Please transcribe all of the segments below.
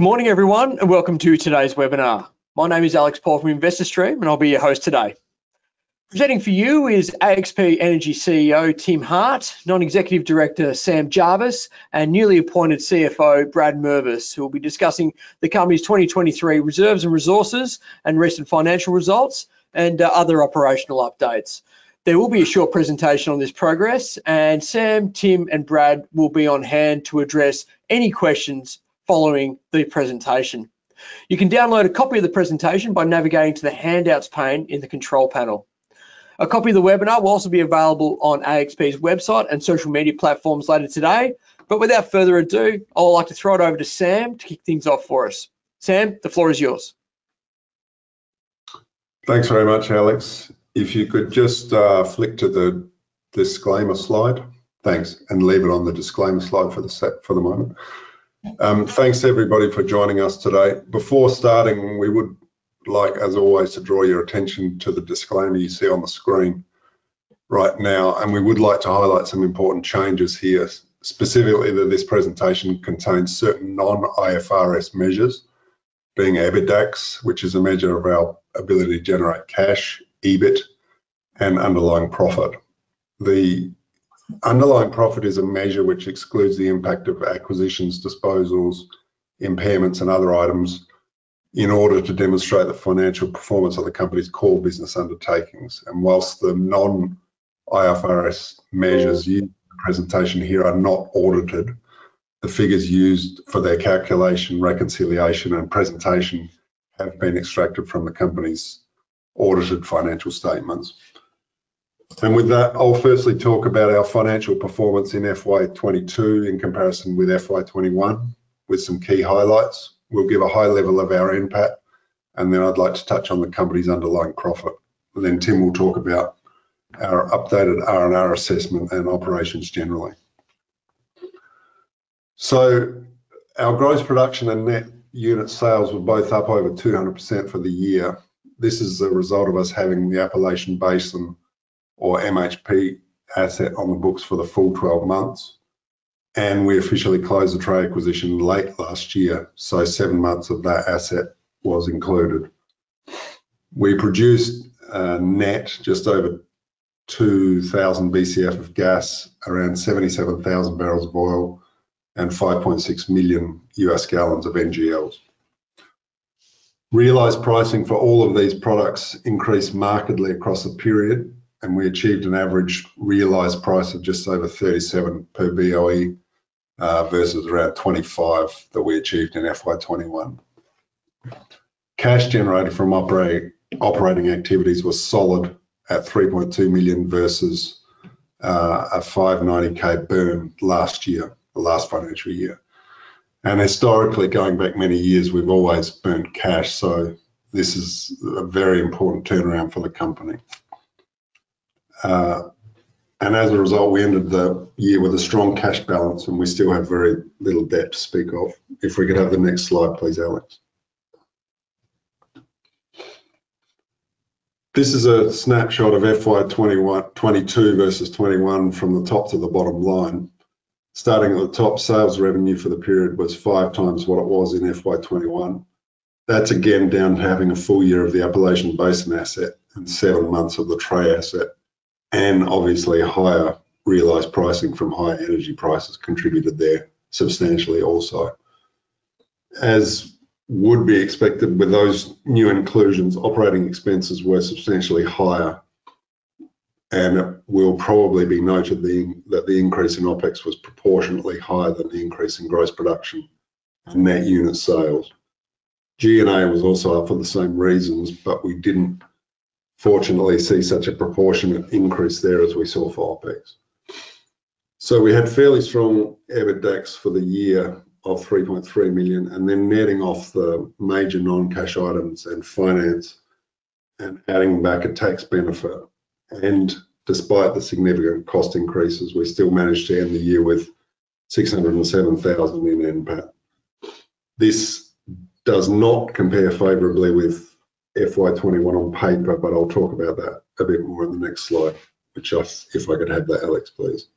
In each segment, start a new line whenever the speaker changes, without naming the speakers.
Good morning, everyone, and welcome to today's webinar. My name is Alex Paul from InvestorStream, and I'll be your host today. Presenting for you is AXP Energy CEO Tim Hart, Non-Executive Director Sam Jarvis, and newly appointed CFO Brad Mervis, who will be discussing the company's 2023 reserves and resources and recent financial results and uh, other operational updates. There will be a short presentation on this progress, and Sam, Tim, and Brad will be on hand to address any questions following the presentation. You can download a copy of the presentation by navigating to the handouts pane in the control panel. A copy of the webinar will also be available on AXP's website and social media platforms later today. But without further ado, I would like to throw it over to Sam to kick things off for us. Sam, the floor is yours.
Thanks very much, Alex. If you could just uh, flick to the disclaimer slide. Thanks, and leave it on the disclaimer slide for the set for the moment. Um, thanks everybody for joining us today. Before starting, we would like, as always, to draw your attention to the disclaimer you see on the screen right now, and we would like to highlight some important changes here, specifically that this presentation contains certain non-IFRS measures, being EBITDAX, which is a measure of our ability to generate cash, EBIT, and underlying profit. The Underlying profit is a measure which excludes the impact of acquisitions, disposals, impairments, and other items in order to demonstrate the financial performance of the company's core business undertakings. And whilst the non-IFRS measures used in the presentation here are not audited, the figures used for their calculation, reconciliation, and presentation have been extracted from the company's audited financial statements. And with that, I'll firstly talk about our financial performance in FY22 in comparison with FY21 with some key highlights. We'll give a high level of our NPAT, and then I'd like to touch on the company's underlying profit. And then Tim will talk about our updated R&R assessment and operations generally. So our gross production and net unit sales were both up over 200% for the year. This is a result of us having the Appalachian Basin or MHP asset on the books for the full 12 months. And we officially closed the Trey acquisition late last year, so seven months of that asset was included. We produced uh, net just over 2,000 BCF of gas, around 77,000 barrels of oil, and 5.6 million US gallons of NGLs. Realized pricing for all of these products increased markedly across the period, and we achieved an average realized price of just over 37 per BOE uh, versus around 25 that we achieved in FY21. Cash generated from operating operating activities was solid at 3.2 million versus uh, a 590k burn last year, the last financial year. And historically, going back many years, we've always burnt cash. So this is a very important turnaround for the company. Uh, and as a result, we ended the year with a strong cash balance and we still have very little debt to speak of. If we could have the next slide, please, Alex. This is a snapshot of FY 22 versus 21 from the top to the bottom line. Starting at the top, sales revenue for the period was five times what it was in FY 21. That's again down to having a full year of the Appalachian Basin asset and seven months of the Trey asset and obviously higher realized pricing from higher energy prices contributed there substantially also. As would be expected with those new inclusions, operating expenses were substantially higher and it will probably be noted the, that the increase in OPEX was proportionately higher than the increase in gross production and net unit sales. G&A was also up for the same reasons, but we didn't fortunately see such a proportionate increase there as we saw for OPEX. So we had fairly strong EBITDAX for the year of 3.3 million and then netting off the major non-cash items and finance and adding back a tax benefit. And despite the significant cost increases, we still managed to end the year with 607,000 in NPAT. This does not compare favourably with FY21 on paper, but I'll talk about that a bit more in the next slide, which I, if I could have that, Alex, please.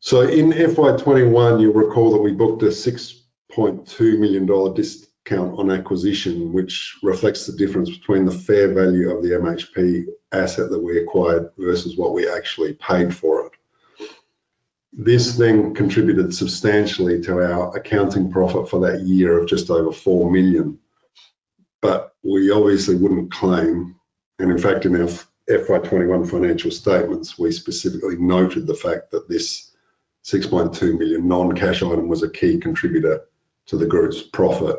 So in FY21, you'll recall that we booked a $6.2 million discount on acquisition, which reflects the difference between the fair value of the MHP asset that we acquired versus what we actually paid for it. This then contributed substantially to our accounting profit for that year of just over 4 million. But we obviously wouldn't claim, and in fact, in our FY21 financial statements, we specifically noted the fact that this 6.2 million non-cash item was a key contributor to the group's profit.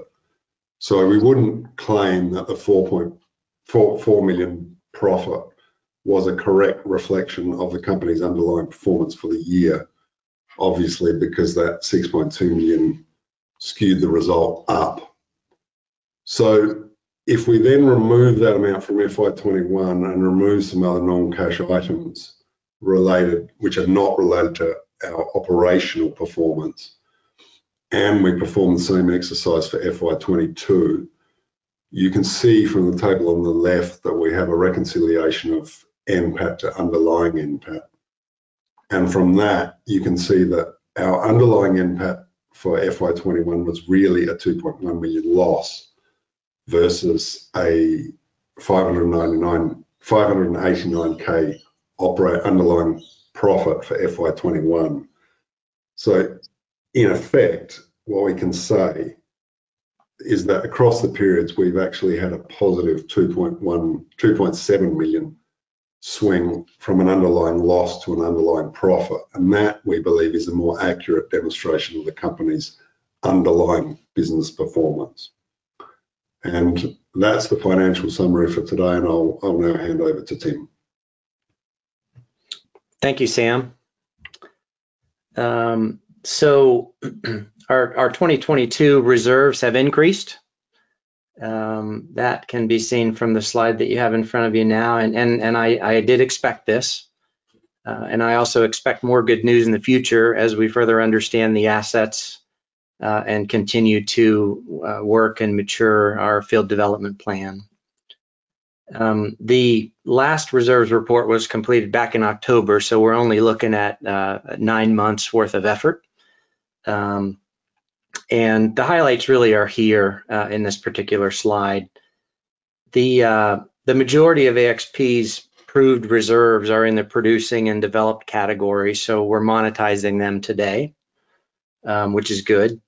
So we wouldn't claim that the 4.4 million profit was a correct reflection of the company's underlying performance for the year obviously because that 6.2 million skewed the result up. So if we then remove that amount from FY21 and remove some other non-cash items related, which are not related to our operational performance, and we perform the same exercise for FY22, you can see from the table on the left that we have a reconciliation of NPAT to underlying NPAT. And from that, you can see that our underlying NPAT for FY21 was really a 2.1 million loss versus a 599, 589K operate underlying profit for FY21. So in effect, what we can say is that across the periods, we've actually had a 2.1, positive 2.7 million swing from an underlying loss to an underlying profit. And that, we believe, is a more accurate demonstration of the company's underlying business performance. And that's the financial summary for today, and I'll now hand over to Tim.
Thank you, Sam. Um, so our 2022 reserves have increased. Um, that can be seen from the slide that you have in front of you now, and I did expect this. Uh, and I also expect more good news in the future as we further understand the assets uh, and continue to uh, work and mature our field development plan. Um, the last reserves report was completed back in October, so we're only looking at nine months worth of effort. Um, And the highlights really are here uh, in this particular slide. The uh, The majority of AXP's proved reserves are in the producing and developed category, so we're monetizing them today, um, which is good.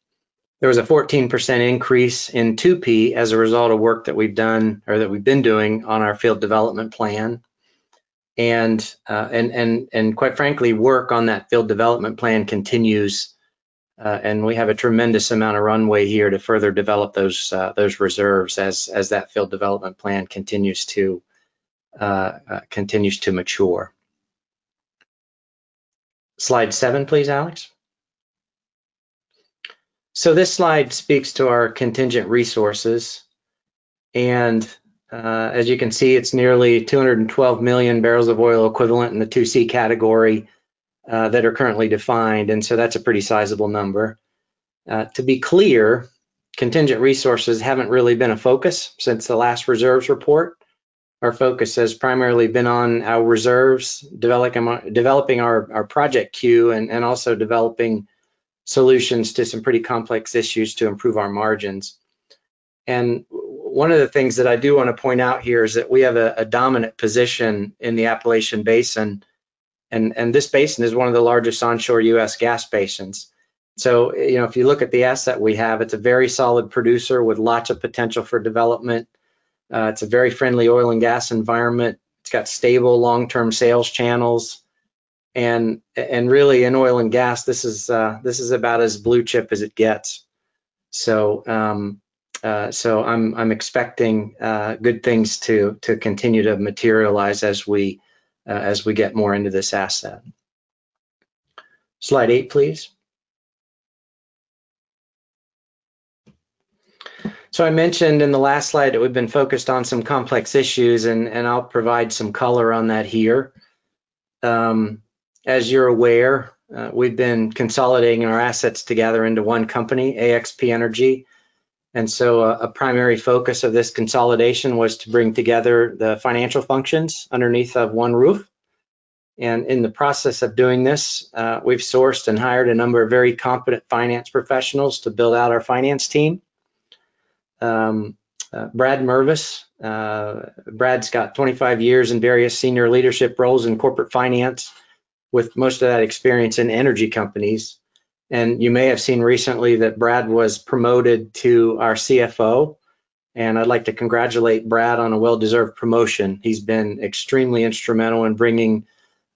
There was a 14% increase in 2P as a result of work that we've done or that we've been doing on our field development plan. and uh, and and And quite frankly, work on that field development plan continues, Uh, and we have a tremendous amount of runway here to further develop those uh, those reserves as as that field development plan continues to uh, uh, continues to mature. Slide seven, please, Alex. So this slide speaks to our contingent resources. And as you can see, it's nearly 212 million barrels of oil equivalent in the 2C category Uh, that are currently defined. And so that's a pretty sizable number. Uh, to be clear, contingent resources haven't really been a focus since the last reserves report. Our focus has primarily been on our reserves, developing our our project queue, and also developing solutions to some pretty complex issues to improve our margins. And one of the things that I do want to point out here is that we have a dominant position in the Appalachian Basin. And and this basin is one of the largest onshore U.S. gas basins. So you know, if you look at the asset we have, it's a very solid producer with lots of potential for development. Uh, it's a very friendly oil and gas environment. It's got stable long-term sales channels. And and really, in oil and gas, this is uh, this is about as blue chip as it gets. So um, uh, I'm expecting uh, good things to to continue to materialize as we Uh, get more into this asset. Slide eight, please. So I mentioned in the last slide that we've been focused on some complex issues, and I'll provide some color on that here. Um, as you're aware, uh, we've been consolidating our assets together into one company, AXP Energy. And so a primary focus of this consolidation was to bring together the financial functions underneath of one roof. And in the process of doing this, uh, we've sourced and hired a number of very competent finance professionals to build out our finance team. Um, uh, Brad Mervis, uh, Brad's got 25 years in various senior leadership roles in corporate finance, with most of that experience in energy companies. And you may have seen recently that Brad was promoted to our CFO. And I'd like to congratulate Brad on a well deserved promotion. He's been extremely instrumental in bringing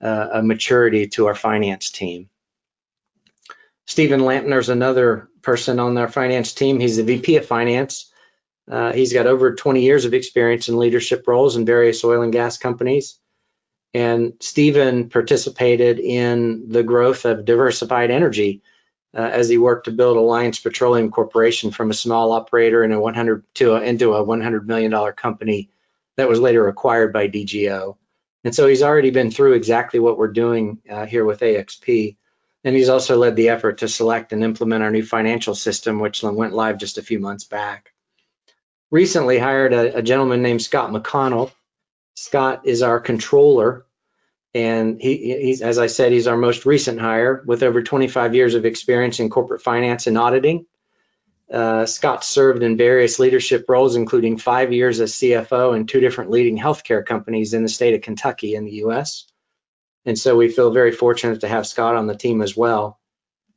uh, a maturity to our finance team. Stephen Lantner's another person on our finance team. He's the VP of Finance. Uh, he's got over 20 years of experience in leadership roles in various oil and gas companies. And Stephen participated in the growth of diversified energy uh, as he worked to build Alliance Petroleum Corporation from a small operator in a 100 to a, into a 100 million dollar company that was later acquired by DGO. And so he's already been through exactly what we're doing uh, here with AXP. And he's also led the effort to select and implement our new financial system, which went live just a few months back. Recently hired a, a gentleman named Scott McConnell. Scott is our controller. And he, he's, as I said, he's our most recent hire with over 25 years of experience in corporate finance and auditing. Uh, Scott served in various leadership roles, including five years as CFO in two different leading healthcare companies in the state of Kentucky in the US. And so we feel very fortunate to have Scott on the team as well.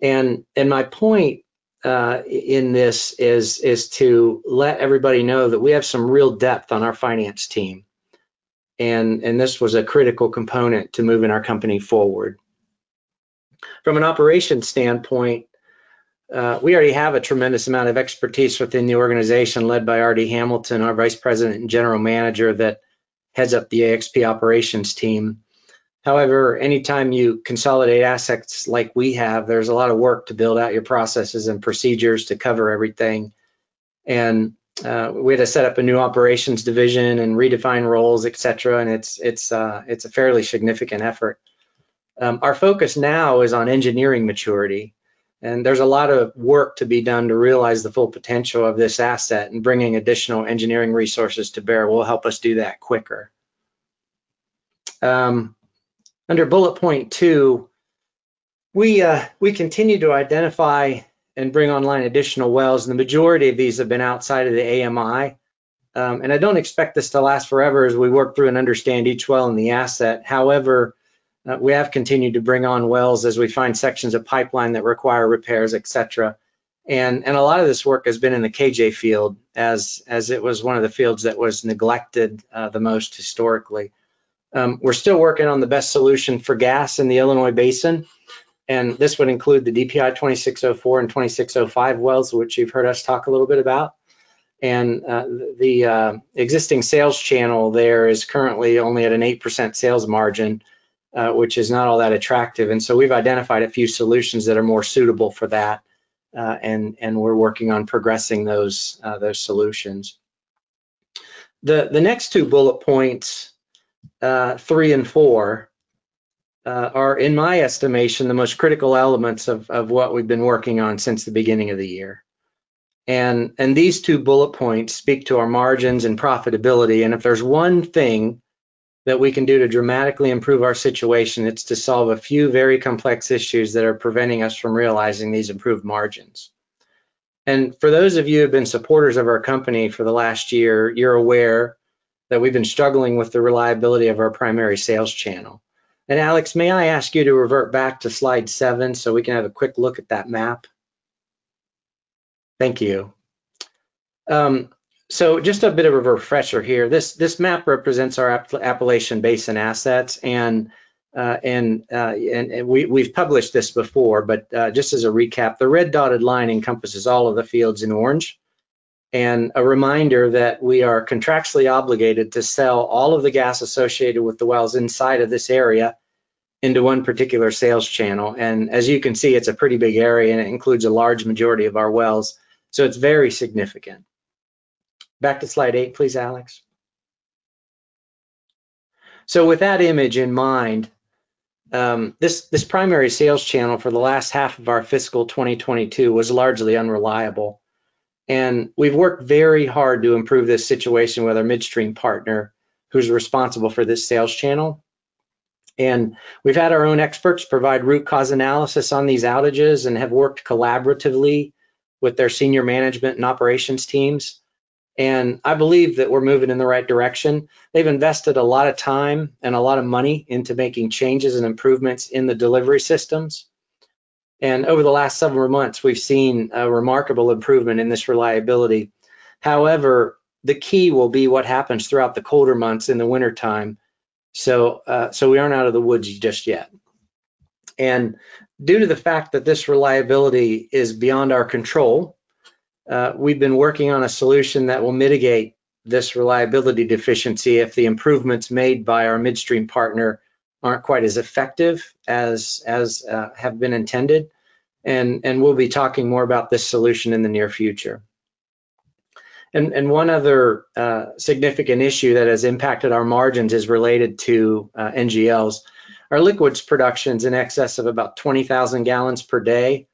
And, and my point uh, in this is, is to let everybody know that we have some real depth on our finance team. And, and this was a critical component to moving our company forward. From an operations standpoint, uh, we already have a tremendous amount of expertise within the organization led by Artie Hamilton, our vice president and general manager that heads up the AXP operations team. However, anytime you consolidate assets like we have, there's a lot of work to build out your processes and procedures to cover everything. And uh, we had to set up a new operations division and redefine roles, et cetera. And it's it's uh, it's a fairly significant effort. Um, our focus now is on engineering maturity. And there's a lot of work to be done to realize the full potential of this asset and bringing additional engineering resources to bear will help us do that quicker. Um, under bullet point two, we, uh, we continue to identify and bring online additional wells. And the majority of these have been outside of the AMI. Um, and I don't expect this to last forever as we work through and understand each well in the asset. However, uh, we have continued to bring on wells as we find sections of pipeline that require repairs, et cetera. And, and a lot of this work has been in the KJ field as, as it was one of the fields that was neglected uh, the most historically. Um, we're still working on the best solution for gas in the Illinois Basin. And this would include the DPI 2604 and 2605 wells, which you've heard us talk a little bit about. And uh, the uh, existing sales channel there is currently only at an 8% sales margin uh, which is not all that attractive. And so we've identified a few solutions that are more suitable for that, uh, and and we're working on progressing those uh, those solutions. The the next two bullet points, uh, three and four, uh, are in my estimation the most critical elements of of what we've been working on since the beginning of the year. And and these two bullet points speak to our margins and profitability. And if there's one thing that we can do to dramatically improve our situation. It's to solve a few very complex issues that are preventing us from realizing these improved margins. And for those of you who have been supporters of our company for the last year, you're aware that we've been struggling with the reliability of our primary sales channel. And Alex, may I ask you to revert back to slide seven so we can have a quick look at that map? Thank you. Um, so just a bit of a refresher here. This this map represents our Appalachian Basin assets, and uh, and, uh, and, and we we've published this before, but uh, just as a recap, the red dotted line encompasses all of the fields in orange, and a reminder that we are contractually obligated to sell all of the gas associated with the wells inside of this area into one particular sales channel. And as you can see, it's a pretty big area, and it includes a large majority of our wells, so it's very significant. Back to slide eight, please, Alex. So with that image in mind, um, this, this primary sales channel for the last half of our fiscal 2022 was largely unreliable. And we've worked very hard to improve this situation with our midstream partner who's responsible for this sales channel. And we've had our own experts provide root cause analysis on these outages and have worked collaboratively with their senior management and operations teams. And I believe that we're moving in the right direction. They've invested a lot of time and a lot of money into making changes and improvements in the delivery systems. And over the last several months, we've seen a remarkable improvement in this reliability. However, the key will be what happens throughout the colder months in the wintertime. So, uh, so we aren't out of the woods just yet. And due to the fact that this reliability is beyond our control, uh, we've been working on a solution that will mitigate this reliability deficiency if the improvements made by our midstream partner aren't quite as effective as as uh, have been intended. And and we'll be talking more about this solution in the near future. And and one other uh, significant issue that has impacted our margins is related to uh, NGLs our liquids production is in excess of about 20,000 gallons per day.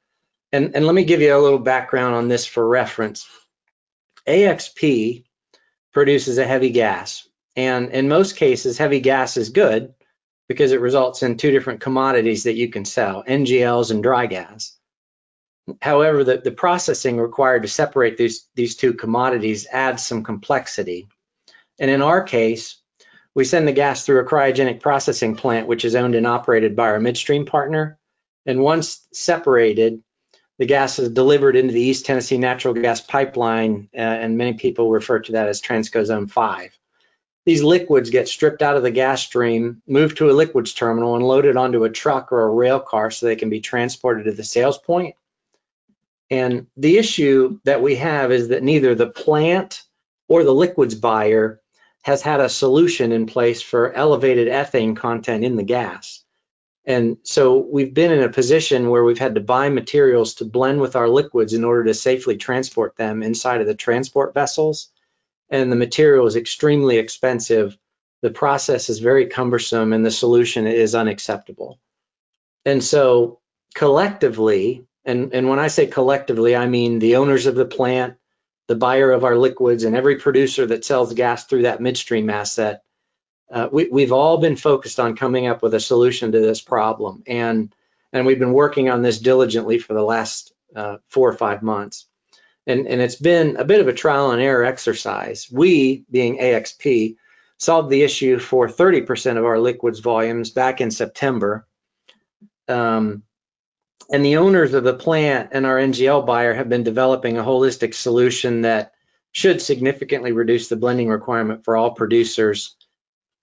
And, and let me give you a little background on this for reference. AXP produces a heavy gas, and in most cases, heavy gas is good because it results in two different commodities that you can sell, NGLs and dry gas. However, the, the processing required to separate these, these two commodities adds some complexity. And in our case, we send the gas through a cryogenic processing plant, which is owned and operated by our midstream partner. And once separated, the gas is delivered into the East Tennessee Natural Gas Pipeline, uh, and many people refer to that as Transco Zone 5. These liquids get stripped out of the gas stream, moved to a liquids terminal, and loaded onto a truck or a rail car so they can be transported to the sales point. And the issue that we have is that neither the plant or the liquids buyer has had a solution in place for elevated ethane content in the gas. And so we've been in a position where we've had to buy materials to blend with our liquids in order to safely transport them inside of the transport vessels. And the material is extremely expensive. The process is very cumbersome and the solution is unacceptable. And so collectively, and, and when I say collectively, I mean the owners of the plant, the buyer of our liquids, and every producer that sells gas through that midstream asset uh, we, have all been focused on coming up with a solution to this problem, and and we've been working on this diligently for the last uh, four or five months, and and it's been a bit of a trial and error exercise. We, being AXP, solved the issue for 30% of our liquids volumes back in September. Um, and the owners of the plant and our NGL buyer have been developing a holistic solution that should significantly reduce the blending requirement for all producers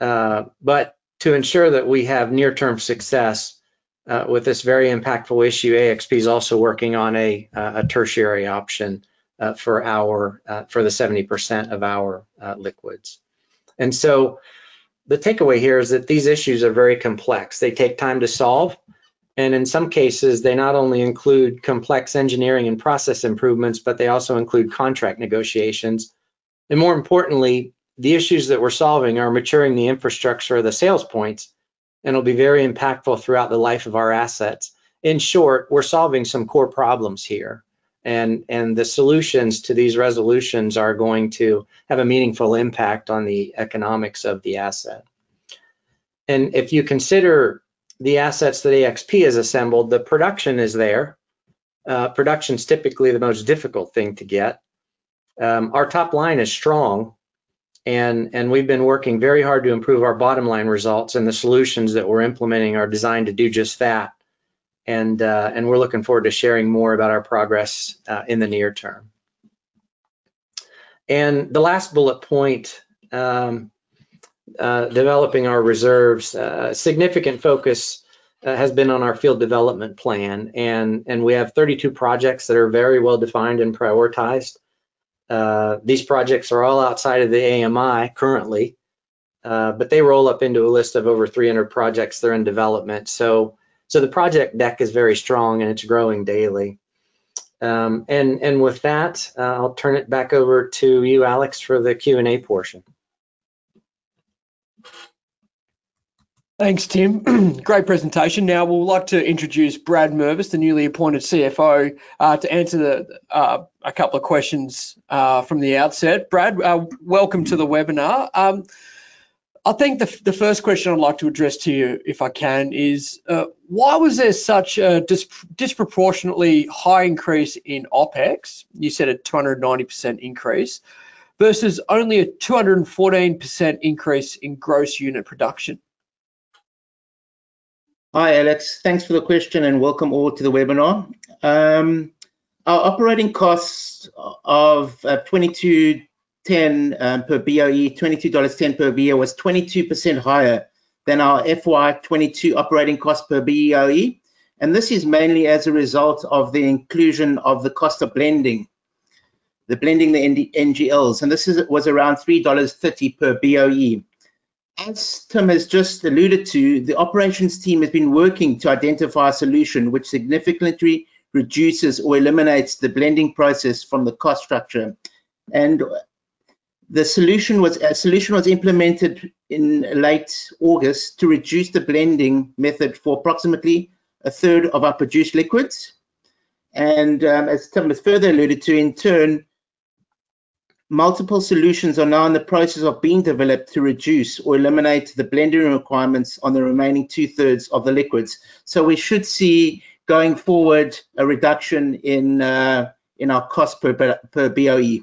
uh, but to ensure that we have near-term success uh, with this very impactful issue, AXP is also working on a, a tertiary option uh, for our uh, for the 70% of our uh, liquids. And so the takeaway here is that these issues are very complex. They take time to solve. And in some cases, they not only include complex engineering and process improvements, but they also include contract negotiations. And more importantly, the issues that we're solving are maturing the infrastructure of the sales points and it'll be very impactful throughout the life of our assets. In short, we're solving some core problems here. And, and the solutions to these resolutions are going to have a meaningful impact on the economics of the asset. And if you consider the assets that AXP has assembled, the production is there. Uh, production is typically the most difficult thing to get. Um, our top line is strong, and and we've been working very hard to improve our bottom line results and the solutions that we're implementing are designed to do just that. And uh, and we're looking forward to sharing more about our progress uh, in the near term. And the last bullet point um, uh, developing our reserves uh, significant focus uh, has been on our field development plan. And and we have 32 projects that are very well defined and prioritized uh, these projects are all outside of the AMI currently, uh, but they roll up into a list of over 300 projects that are in development. So, so the project deck is very strong and it's growing daily. Um, and, and with that, uh, I'll turn it back over to you, Alex, for the Q&A portion.
Thanks, Tim. Great presentation. Now we'd like to introduce Brad Mervis, the newly appointed CFO, uh, to answer the, uh, a couple of questions uh, from the outset. Brad, uh, welcome to the webinar. Um, I think the, the first question I'd like to address to you, if I can, is uh, why was there such a dis disproportionately high increase in OPEX? You said a 290% increase versus only a 214% increase in gross unit production.
Hi, Alex. Thanks for the question and welcome all to the webinar. Um, our operating costs of uh, 22.10 um, per BOE, $22.10 per BOE was 22% higher than our FY22 operating cost per BOE. And this is mainly as a result of the inclusion of the cost of blending, the blending the NGLs. And this is, was around $3.30 per BOE. As Tim has just alluded to, the operations team has been working to identify a solution which significantly reduces or eliminates the blending process from the cost structure. And the solution was a solution was implemented in late August to reduce the blending method for approximately a third of our produced liquids. And um, as Tim has further alluded to, in turn, multiple solutions are now in the process of being developed to reduce or eliminate the blending requirements on the remaining two-thirds of the liquids. So we should see going forward a reduction in uh, in our cost per, per BOE.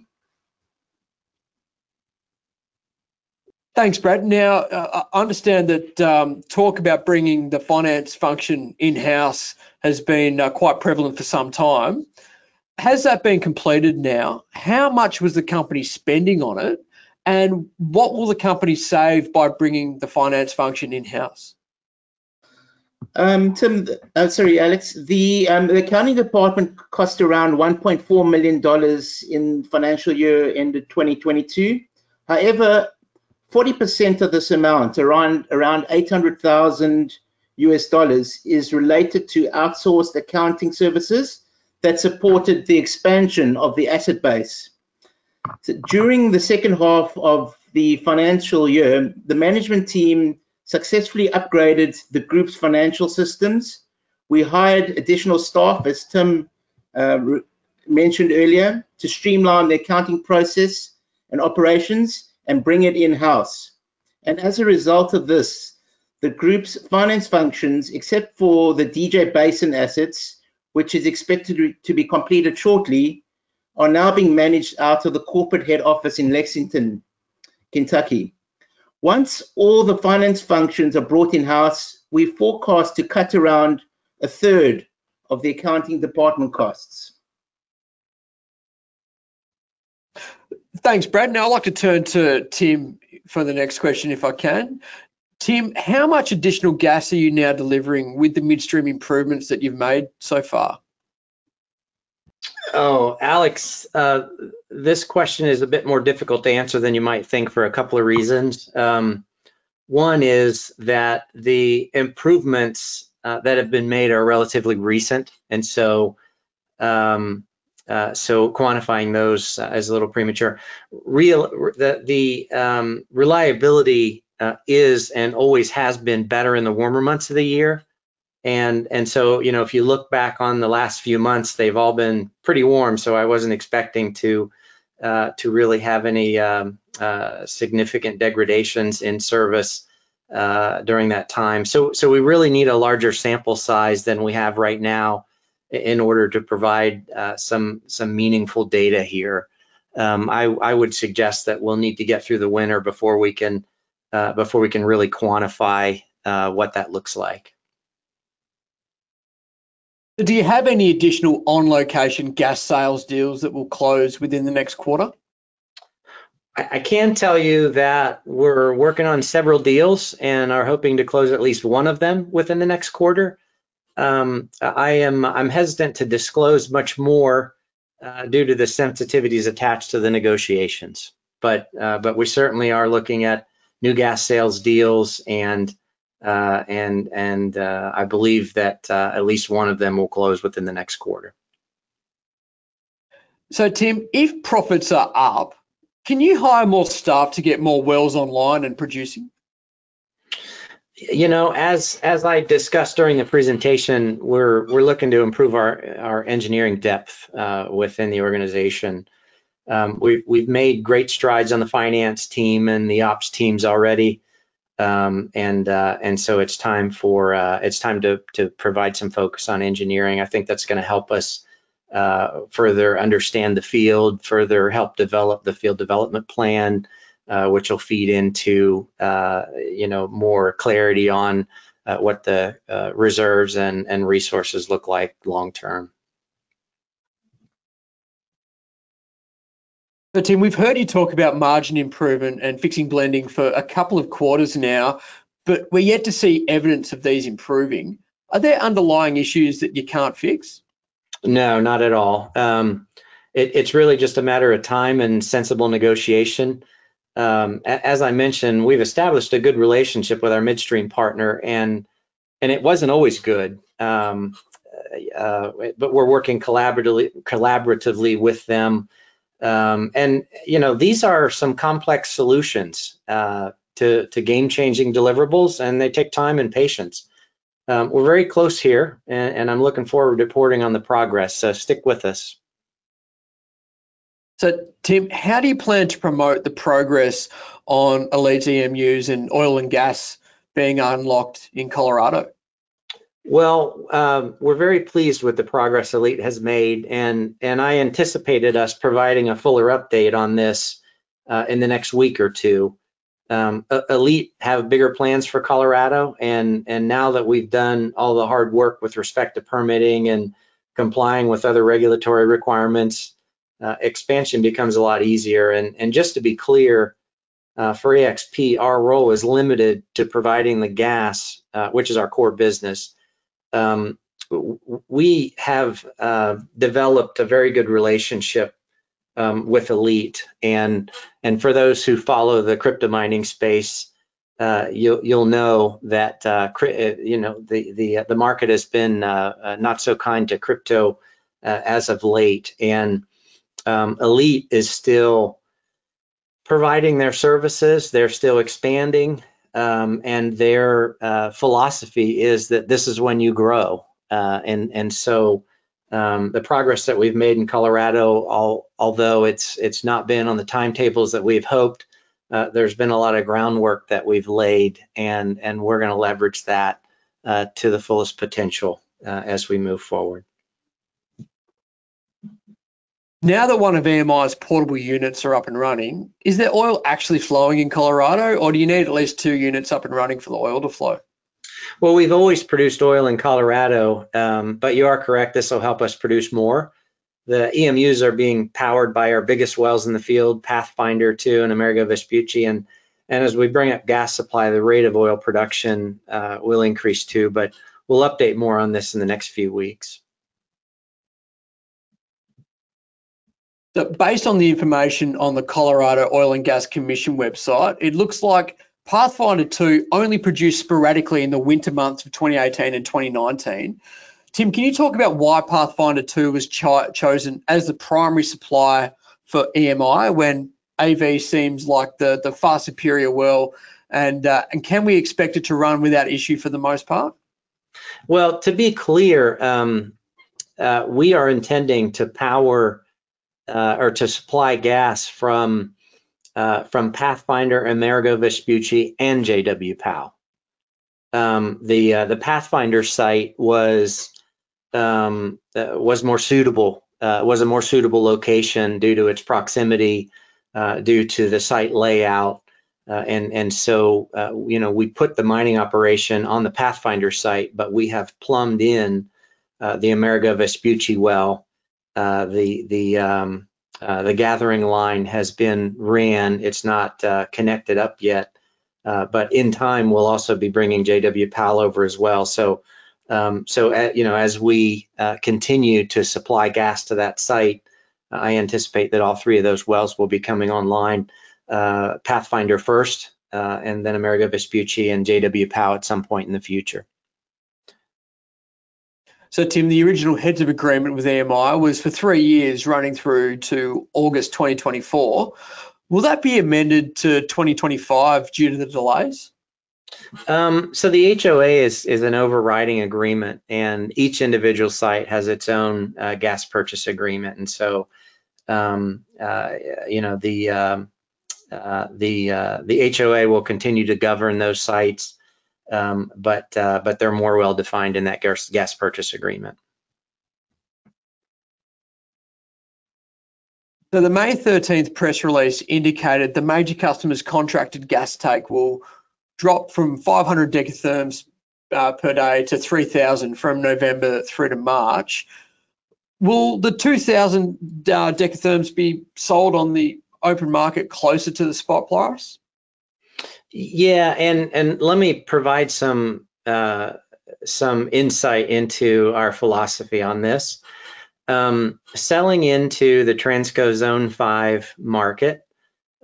Thanks, Brad. Now, uh, I understand that um, talk about bringing the finance function in-house has been uh, quite prevalent for some time has that been completed now? How much was the company spending on it? And what will the company save by bringing the finance function in-house?
Um, Tim, uh, sorry, Alex. The, um, the accounting department cost around 1.4 million dollars in financial year ended 2022. However, 40% of this amount, around around 800,000 US dollars, is related to outsourced accounting services that supported the expansion of the asset base. So during the second half of the financial year, the management team successfully upgraded the group's financial systems. We hired additional staff, as Tim uh, mentioned earlier, to streamline the accounting process and operations and bring it in-house. And as a result of this, the group's finance functions, except for the DJ Basin assets, which is expected to be completed shortly, are now being managed out of the corporate head office in Lexington, Kentucky. Once all the finance functions are brought in-house, we forecast to cut around a third of the accounting department costs.
Thanks, Brad. Now I'd like to turn to Tim for the next question, if I can. Tim, how much additional gas are you now delivering with the midstream improvements that you've made so far?
Oh, Alex, uh, this question is a bit more difficult to answer than you might think for a couple of reasons. Um, one is that the improvements uh, that have been made are relatively recent, and so um, uh, so quantifying those uh, is a little premature. Real the the um, reliability uh, is and always has been better in the warmer months of the year. And, and so, you know, if you look back on the last few months, they've all been pretty warm. So I wasn't expecting to, uh, to really have any um, uh, significant degradations in service uh, during that time. So, so we really need a larger sample size than we have right now in order to provide uh, some, some meaningful data here. Um, I, I would suggest that we'll need to get through the winter before we can uh, before we can really quantify uh, what that looks like.
Do you have any additional on-location gas sales deals that will close within the next quarter?
I can tell you that we're working on several deals and are hoping to close at least one of them within the next quarter. Um, I am I'm hesitant to disclose much more uh, due to the sensitivities attached to the negotiations, but uh, but we certainly are looking at new gas sales deals, and uh, and and uh, I believe that uh, at least one of them will close within the next quarter.
So, Tim, if profits are up, can you hire more staff to get more wells online and producing?
You know, as as I discussed during the presentation, we're we're looking to improve our our engineering depth uh, within the organization. Um, we've, we've made great strides on the finance team and the ops teams already. Um, and uh, and so it's time for uh, it's time to to provide some focus on engineering. I think that's going to help us uh, further understand the field, further help develop the field development plan, uh, which will feed into uh, you know more clarity on uh, what the reserves and and resources look like long term.
So Tim, we've heard you talk about margin improvement and fixing blending for a couple of quarters now, but we're yet to see evidence of these improving. Are there underlying issues that you can't fix?
No, not at all. Um, it, it's really just a matter of time and sensible negotiation. Um, as I mentioned, we've established a good relationship with our midstream partner, and and it wasn't always good. Um, uh, but we're working collaboratively collaboratively with them um, and you know, these are some complex solutions uh, to, to game-changing deliverables, and they take time and patience. Um, we're very close here, and, and, I'm looking forward to reporting on the progress. So stick with us.
So, Tim, how do you plan to promote the progress on elite EMUs and oil and gas being unlocked in Colorado?
Well, um, we're very pleased with the progress Elite has made, and and I anticipated us providing a fuller update on this uh, in the next week or two. Um, Elite have bigger plans for Colorado, and and now that we've done all the hard work with respect to permitting and complying with other regulatory requirements, uh, expansion becomes a lot easier. And and just to be clear, uh, for AXP, our role is limited to providing the gas, uh, which is our core business um, we have uh, developed a very good relationship um, with Elite, and and for those who follow the crypto mining space, uh, you'll you'll know that uh, uh you know the the uh, the market has been uh, not so kind to crypto as of late, and um, Elite is still providing their services. They're still expanding um, and their uh, philosophy is that this is when you grow. Uh, and and so um, the progress that we've made in Colorado, all, although it's it's not been on the timetables that we've hoped, uh, there's been a lot of groundwork that we've laid, and and we're going to leverage that uh, to the fullest potential uh, as we move forward.
Now that one of EMI's portable units are up and running, is there oil actually flowing in Colorado, or do you need at least two units up and running for the oil to flow?
Well, we've always produced oil in Colorado, um, but you are correct. This will help us produce more. The EMUs are being powered by our biggest wells in the field, Pathfinder 2 and Amerigo Vespucci. And, and as we bring up gas supply, the rate of oil production uh, will increase too. But we'll update more on this in the next few weeks.
That based on the information on the Colorado Oil and Gas Commission website, it looks like Pathfinder 2 only produced sporadically in the winter months of 2018 and 2019. Tim, can you talk about why Pathfinder 2 was cho chosen as the primary supply for EMI when AV seems like the, the far superior well? And, uh, and can we expect it to run without issue for the most part?
Well, to be clear, um, uh, we are intending to power uh, or to supply gas from uh, from Pathfinder, Amerigo Vespucci, and JW Powell. Um, the uh, the Pathfinder site was um, uh, was more suitable uh, was a more suitable location due to its proximity, uh, due to the site layout, and and so you know we put the mining operation on the Pathfinder site, but we have plumbed in the Amerigo Vespucci well uh, the the um, uh, the gathering line has been ran. It's not uh, connected up yet, uh, but in time we'll also be bringing JW Powell over as well. So um, so uh, you know as we continue to supply gas to that site, I anticipate that all three of those wells will be coming online. Pathfinder first, and then Amerigo Vespucci and JW Powell at some point in the future.
So, Tim, the original heads of agreement with EMI was for three years running through to August 2024. Will that be amended to 2025 due to the delays?
Um, so the HOA is is an overriding agreement, and each individual site has its own uh, gas purchase agreement. And so, um, uh, you know, the um, uh, the uh, the HOA will continue to govern those sites, um, but uh, but they're more well defined in that gas, gas purchase agreement.
So the May 13th press release indicated the major customers' contracted gas take will drop from 500 decatherms uh, per day to 3,000 from November through to March. Will the 2,000 uh, decatherms be sold on the open market closer to the spot price?
Yeah, and and let me provide some uh, some insight into our philosophy on this. Um, selling into the Transco Zone 5 market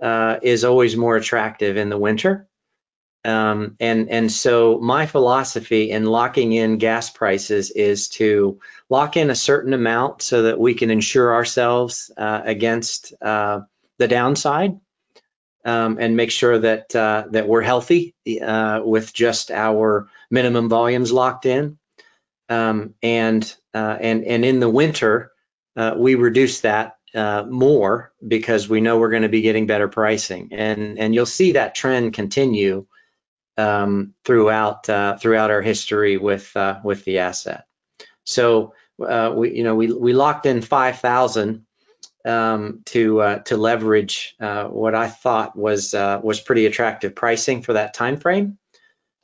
uh, is always more attractive in the winter. Um, and, and so my philosophy in locking in gas prices is to lock in a certain amount so that we can insure ourselves uh, against uh, the downside um, and make sure that, uh, that we're healthy uh, with just our minimum volumes locked in. Um, and, uh, and, and in the winter, uh, we reduce that more because we know we're going to be getting better pricing. And, and you'll see that trend continue um, throughout uh, throughout our history with uh, with the asset. So uh, we you know we we locked in 5,000 um, to uh, to leverage uh, what I thought was uh, was pretty attractive pricing for that time frame,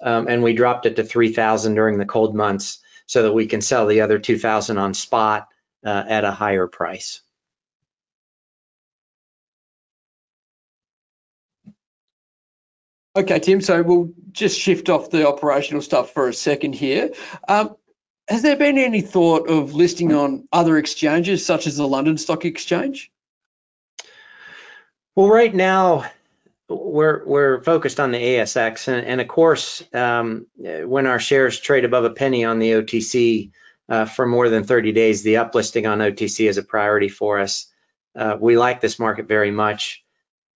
um, and we dropped it to 3,000 during the cold months so that we can sell the other 2,000 on spot at a higher price.
Okay, Tim, so we'll just shift off the operational stuff for a second here. Um, has there been any thought of listing on other exchanges such as the London Stock Exchange?
Well, right now we're we're focused on the ASX, and, and of course, um, when our shares trade above a penny on the OTC uh, for more than 30 days, the uplisting on OTC is a priority for us. Uh, we like this market very much.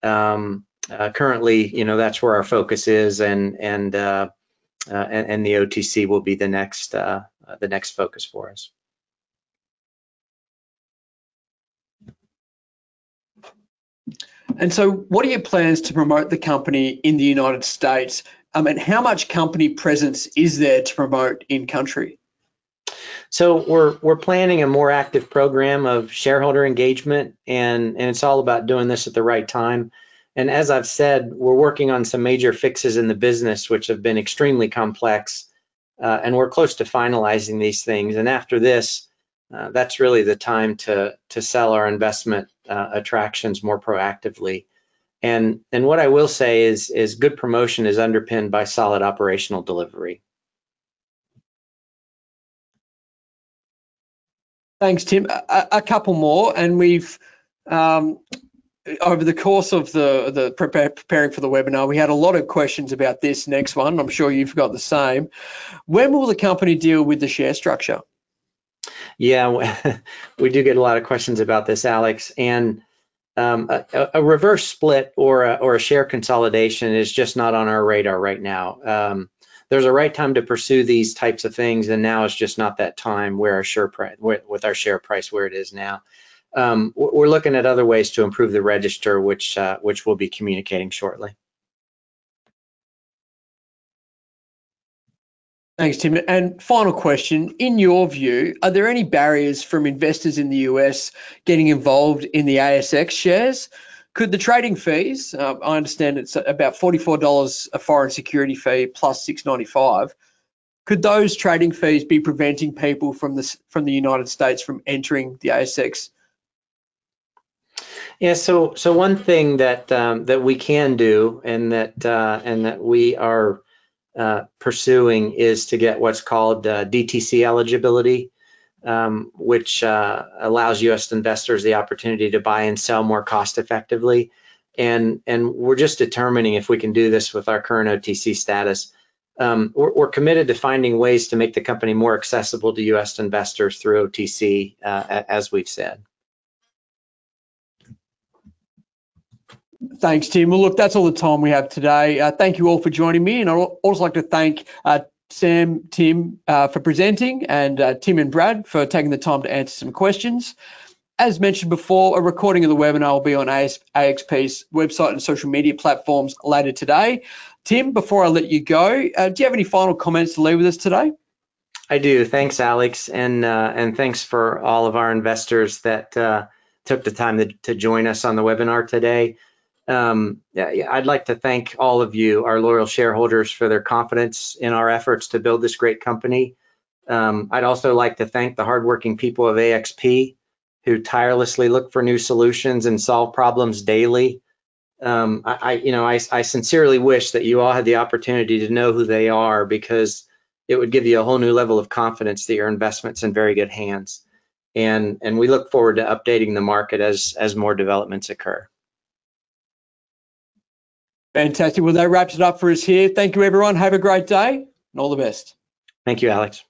Um, uh, currently, you know, that's where our focus is, and and uh, uh, and, and, the OTC will be the next uh, the next focus for us.
And so, what are your plans to promote the company in the United States? Um, and how much company presence is there to promote in country?
So we're we're planning a more active program of shareholder engagement, and and it's all about doing this at the right time. And as I've said, we're working on some major fixes in the business, which have been extremely complex. Uh, and we're close to finalizing these things. And after this, uh, that's really the time to, to sell our investment uh, attractions more proactively. And, and what I will say is, is good promotion is underpinned by solid operational delivery.
Thanks, Tim. A, a couple more, and we've um, over the course of the the prepare, preparing for the webinar, we had a lot of questions about this next one. I'm sure you've got the same. When will the company deal with the share structure?
Yeah, we do get a lot of questions about this, Alex. And um, a, a, reverse split or a, or a share consolidation is just not on our radar right now. Um, there's a right time to pursue these types of things, and now is just not that time where our share price, with our share price where it is now um, we're looking at other ways to improve the register, which uh, which we'll be communicating shortly.
Thanks, Tim. And final question, in your view, are there any barriers from investors in the US getting involved in the ASX shares? Could the trading fees, uh, I understand it's about $44 a foreign security fee plus 695, could those trading fees be preventing people from the, from the United States from entering the ASX
yeah, so so one thing that um, that we can do and that uh, and that we are uh, pursuing is to get what's called uh, DTC eligibility, um, which uh, allows U.S. investors the opportunity to buy and sell more cost effectively. And and we're just determining if we can do this with our current OTC status. Um, we're, we're, committed to finding ways to make the company more accessible to U.S. investors through OTC, uh, as we've said.
Thanks, Tim. Well, look, that's all the time we have today. Uh, thank you all for joining me. And I'd also like to thank uh, Sam, Tim uh, for presenting and uh, Tim and Brad for taking the time to answer some questions. As mentioned before, a recording of the webinar will be on AS, AXP's website and social media platforms later today. Tim, before I let you go, uh, do you have any final comments to leave with us today?
I do. Thanks, Alex, and uh, and thanks for all of our investors that took the time to, to join us on the webinar today. Um, I'd like to thank all of you, our loyal shareholders, for their confidence in our efforts to build this great company. Um, I'd also like to thank the hardworking people of AXP who tirelessly look for new solutions and solve problems daily. Um, I, I, you know, I, I sincerely wish that you all had the opportunity to know who they are because it would give you a whole new level of confidence that your investment's in very good hands. And, and we look forward to updating the market as, as more developments occur.
Fantastic. Well, that wraps it up for us here. Thank you, everyone. Have a great day and all the best.
Thank you, Alex.